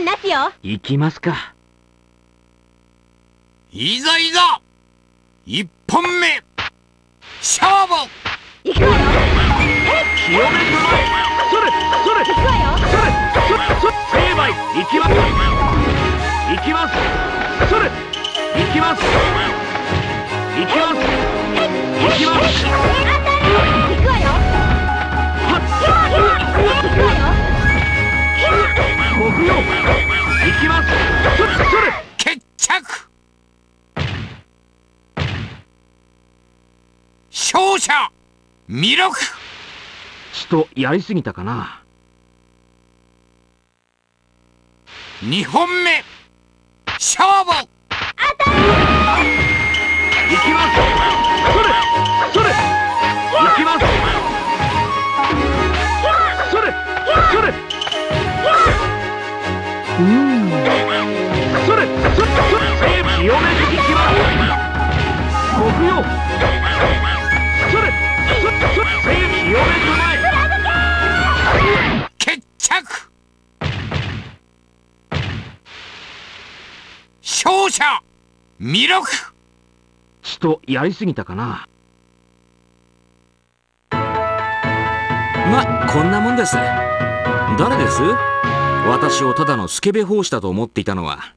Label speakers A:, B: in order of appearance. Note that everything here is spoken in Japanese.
A: ますよ。
B: 行きますか。
C: いざいざ一本目勝負
A: 行くわよ。
B: 清める前。それそれ。
A: 行くわよ。
B: それそれそれ。成敗。行きます。行きます。それ。行きますっご不要行きますそれそれ
C: 決着勝者弥勒
B: ちとやりすぎたかな
C: 二本目勝負
B: 当たり行きますそれそれそれ清めていきますご不要それそれそれ清める前
C: 決着勝者弥勒
B: ちとやりすぎたかな
D: まこんなもんです誰です私をただのスケベ奉仕だと思っていたのは